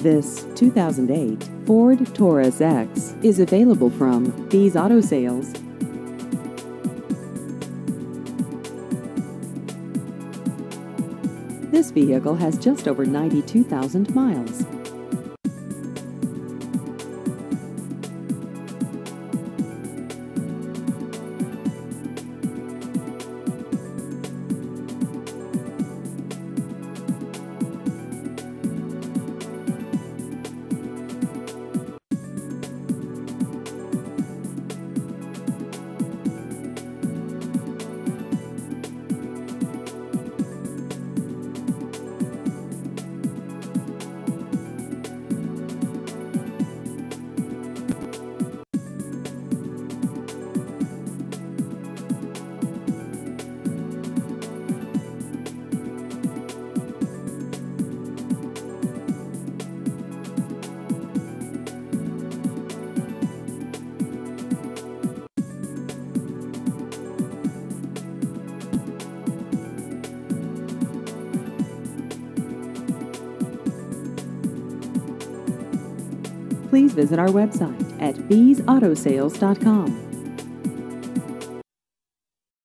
This 2008 Ford Taurus X is available from Beas Auto Sales. This vehicle has just over 92,000 miles. Please visit our website at beasautosales.com.